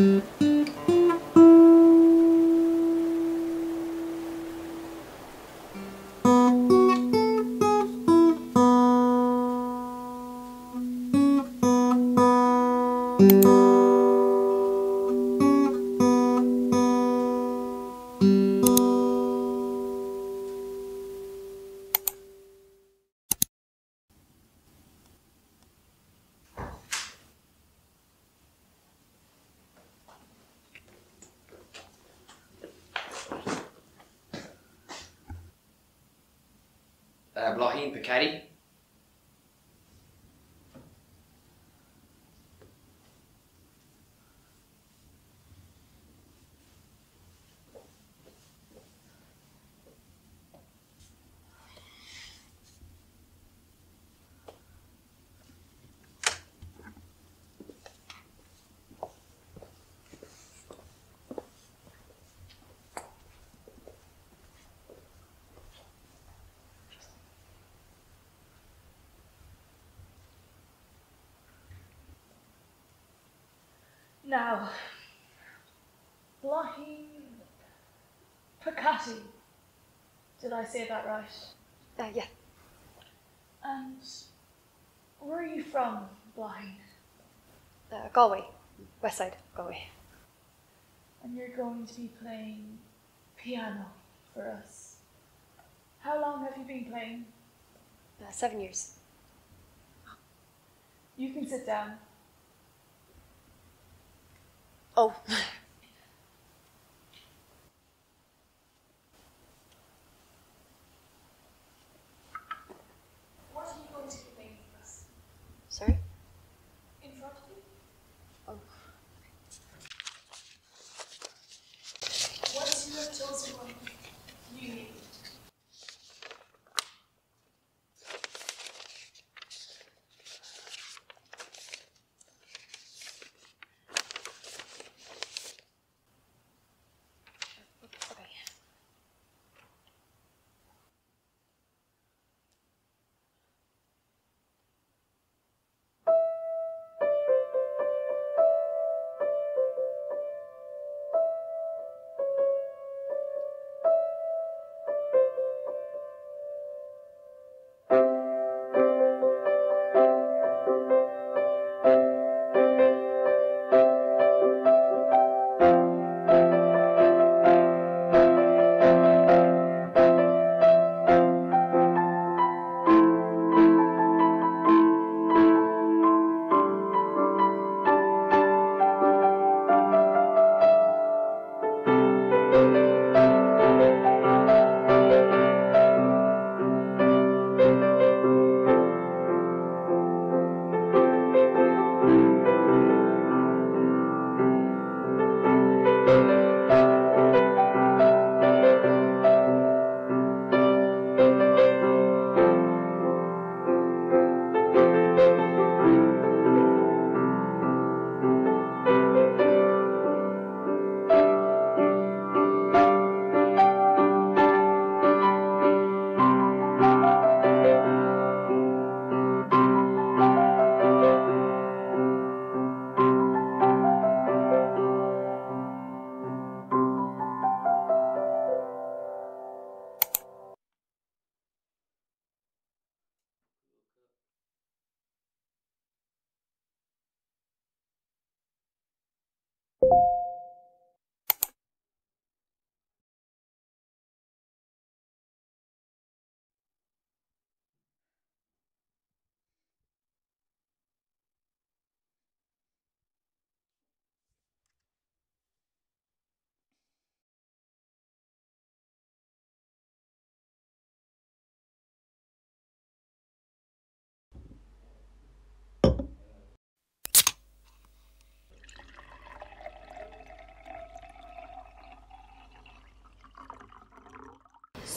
음. Blaheen Picardy. Now, Blaheen Picati. Did I say that right? Uh, yeah. And where are you from, Blaheen? Uh, Galway. West side, Galway. And you're going to be playing piano for us. How long have you been playing? Uh, seven years. You can sit down. Oh.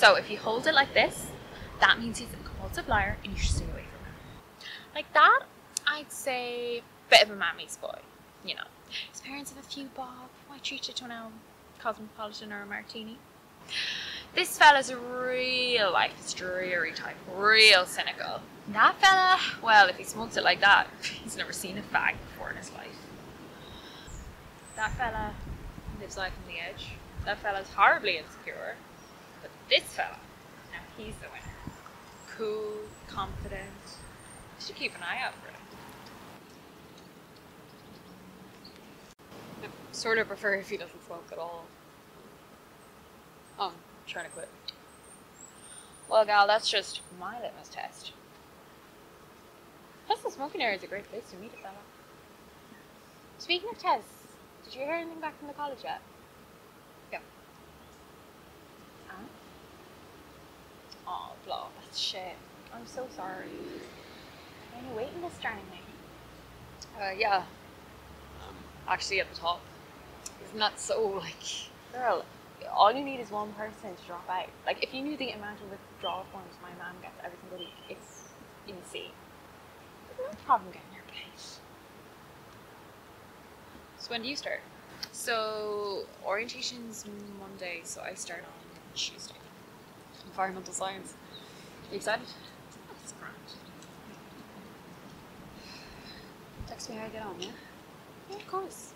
So if you hold it like this, that means he's a compulsive liar and you should stay away from him. Like that, I'd say bit of a mammy's boy. You know, his parents have a few bob. Why treat it to an cosmopolitan or a martini? This fella's a real life dreary type, real cynical. That fella, well, if he smokes it like that, he's never seen a fag before in his life. That fella lives life on the edge. That fella's horribly insecure. This fella, now he's the winner. Cool, confident. You should keep an eye out for him. I sort of prefer if he doesn't smoke at all. Um, trying to quit. Well, gal, that's just my litmus test. Plus, the smoking area is a great place to meet a fella. Speaking of tests, did you hear anything back from the college yet? Yeah. Huh? Oh, Flo, that's shit. I'm so sorry. Any waiting list or anything? Uh, yeah. Um, actually, at the top. Isn't that so, like. Girl, all you need is one person to drop out. Like, if you knew the amount of withdrawal forms my mom gets every single week, it's insane. There's no problem getting your place. So when do you start? So, orientation's Monday, so I start on Tuesday. Environmental science. You excited? That's grand. Text me how you get on, yeah? Yeah, of course.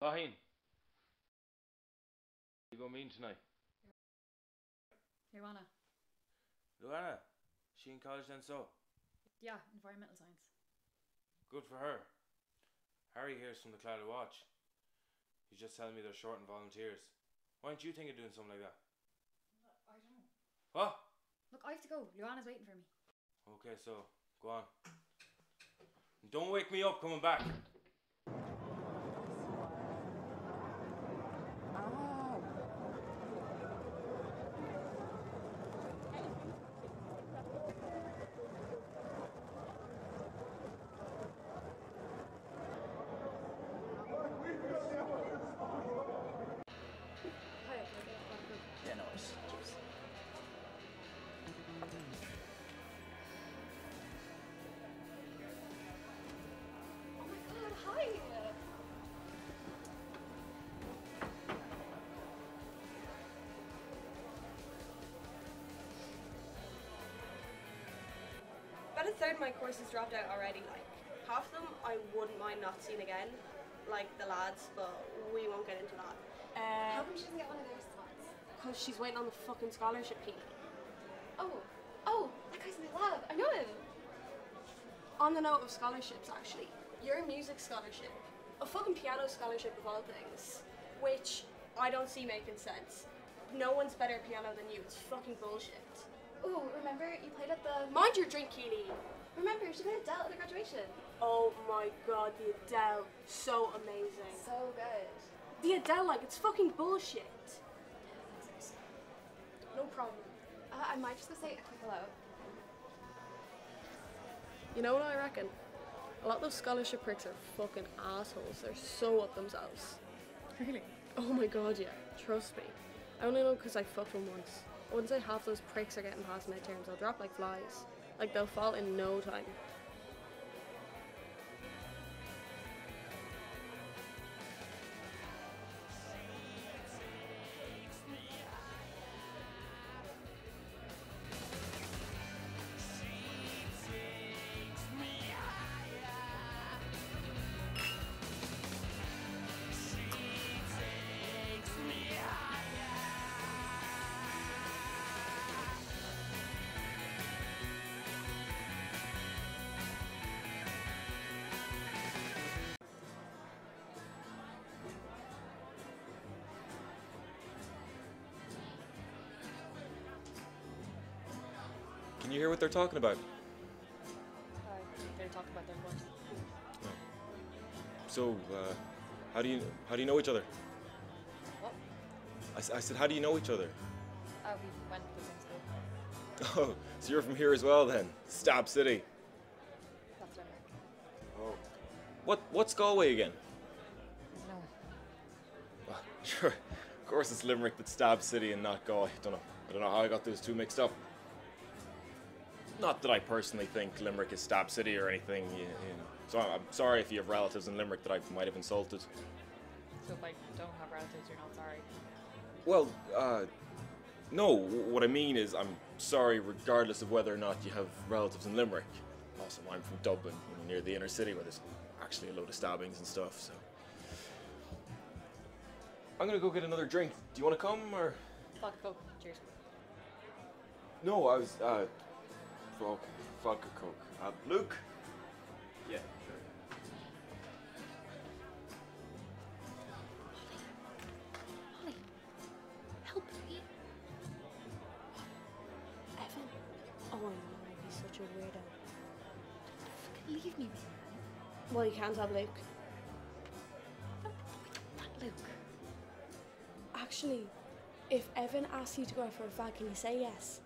Fahim. You go mean tonight? Luana. Luana, she in college then so? Yeah, environmental science. Good for her. Harry here's from the Claddagh Watch. He's just telling me they're short on volunteers. Why don't you think of doing something like that? I don't know. What? Look, I have to go. Luana's waiting for me. Okay, so go on. Don't wake me up coming back. Yeah, third of my courses dropped out already. Like half of them, I wouldn't mind not seeing again, like the lads, but we won't get into that. How Uh, come she doesn't get one of their spots? cause she's waiting on the fucking scholarship key. Oh, oh, that guy's in the lab. I know him. On the note of scholarships, actually, your music scholarship, a fucking piano scholarship of all things, which I don't see making sense. No one's better at piano than you. It's fucking bullshit. Ooh, remember you played at the. Mind your drink, Keely. Remember, she played Adele at the graduation. Oh my god, the Adele, so amazing. So good. The Adele, like, it's fucking bullshit. No problem. Uh, I might just go say a quick hello. You know what I reckon? A lot of those scholarship pricks are fucking assholes. They're so up themselves. Really? Oh my god, yeah. Trust me. I only know because I fucked one once. I wouldn't say half those pricks are getting past midterms. They'll drop like flies. Like they'll fall in no time. Can you hear what they're talking about? Uh, they're talking about their course. So, uh, how do you how do you know each other? What? I, I said, how do you know each other? Uh, we went to the same school. Oh, so you're from here as well then? Stab City. That's Limerick. Oh. What what's Galway again? No. Well, sure. Of course it's Limerick that's Stab City and not Galway. I don't know. I don't know how I got those two mixed up. Not that I personally think Limerick is Stab City or anything. You, you know. So I'm sorry if you have relatives in Limerick that I might have insulted. So if I don't have relatives, you're not sorry. Well, uh, no. What I mean is, I'm sorry, regardless of whether or not you have relatives in Limerick. Also, I'm from Dublin, you know, near the inner city, where there's actually a load of stabbings and stuff. So, I'm gonna go get another drink. Do you want to come or? Vodka Coke. Cheers. No, I was uh, vodka, vodka coke. Uh, Luke. Yeah, sure. Holly, help me. Evan. Oh no, he's such a weirdo. Fucking leave me Well, you can't have Luke. that Luke. Actually, if Evan asks you to go out for a fag, can you say yes?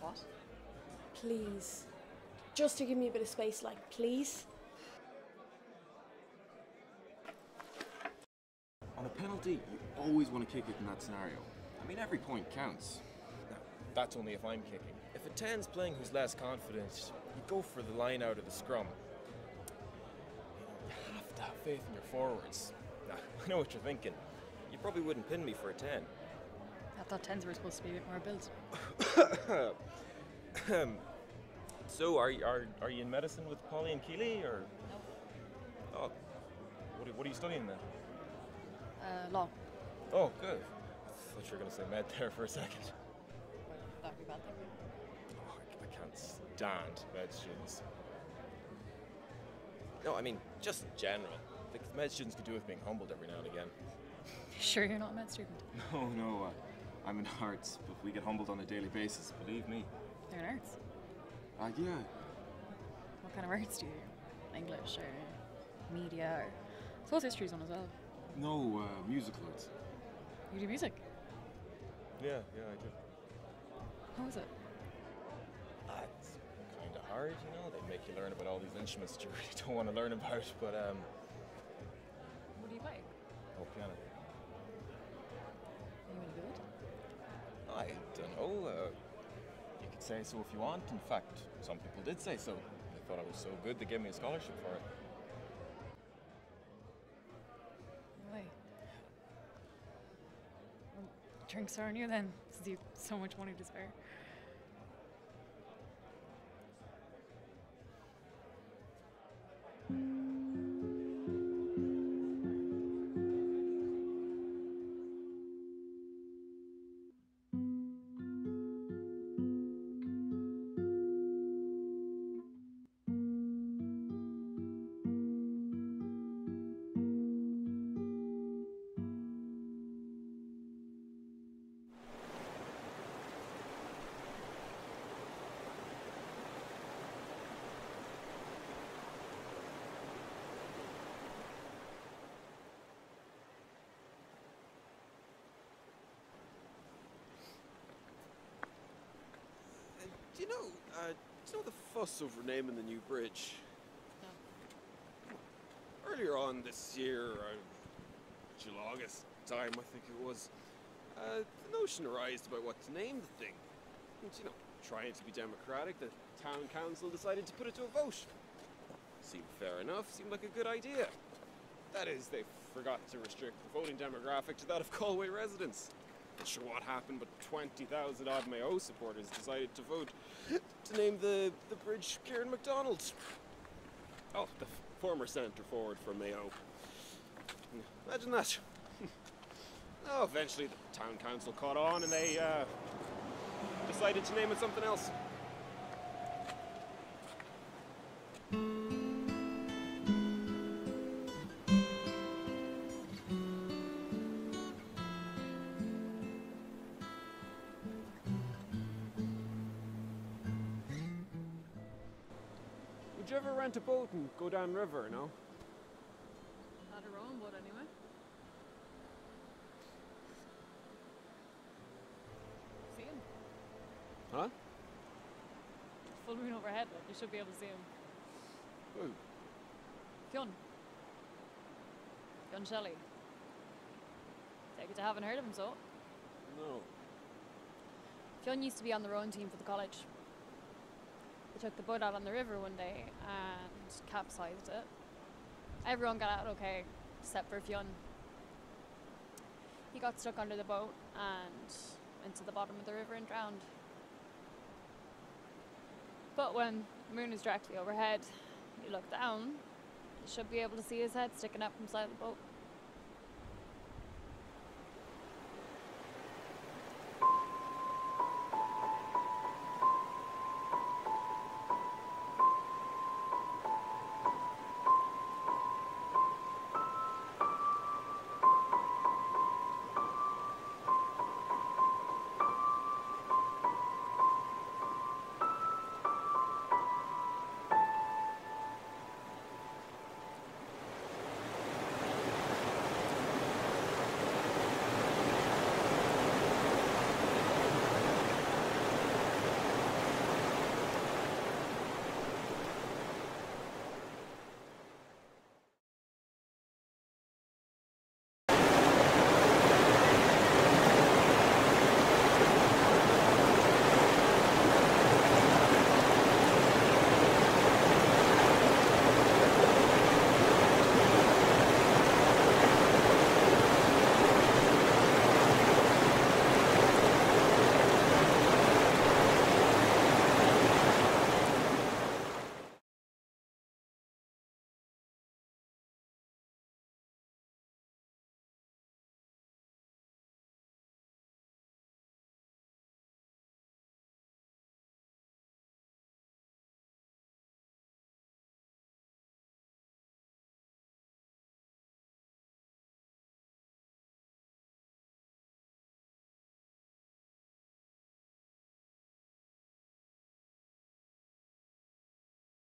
What? Please. Just to give me a bit of space, like, please? On a penalty, you always want to kick it in that scenario. I mean, every point counts. Now, that's only if I'm kicking. If a 10's playing who's less confident, you go for the line out of the scrum. You, have to have faith in your forwards. Now, I know what you're thinking. You probably wouldn't pin me for a 10. I thought tens were supposed to be a bit more built. Um, so, are, you- are, are you in medicine with Polly and Keeley, or? Oh, what are, what are you studying then? Uh, law. Oh, good. I thought you were going to say med there for a second. Would that be bad thing? Oh, I, can't stand med students. No, I mean, just in general. I think med students could do with being humbled every now and again. Sure, you're not a med student. No, no, uh, I'm in arts, but we get humbled on a daily basis, believe me. You're an arts. Uh, yeah, What kind of arts do you do? English or media or I suppose history's one as well. no, uh, musical arts. You do music. Yeah, yeah, I do. How is it? Ah, it's kind of hard, you know. They make you learn about all these instruments that you really don't want to learn about, but um, What do you play? oh, piano. Are you any good? I don't know. Uh, you could say so if you want. In fact, some people did say so. They thought I was so good they gave me a scholarship for it. Well, drinks are on you then, since you so much money to spare. Know, uh, you know the fuss over naming the new bridge? earlier on this year, uh, July, August time, I think it was, uh, the notion arose about what to name the thing. And, you know, trying to be democratic, the town council decided to put it to a vote. Seemed fair enough, seemed like a good idea. That is, they forgot to restrict the voting demographic to that of Galway residents. Not sure what happened, but 20,000 odd Mayo supporters decided to vote to name the, the bridge Kieran MacDonald. Oh, the former centre forward for Mayo. Imagine that. oh, eventually the town council caught on and they uh, decided to name it something else. Rent a boat and go down river, no? Not a rowing boat anyway. See him? Huh? Full moon overhead, like you should be able to see him. Who? Fionn. Fionn Shelley. Take it you haven't heard of him, so. No. Fionn used to be on the rowing team for the college. Took the boat out on the river one day and capsized it. Everyone got out okay, except for Fionn. He got stuck under the boat and went to the bottom of the river and drowned. But when the moon is directly overhead, you look down, you should be able to see his head sticking up from the side of the boat.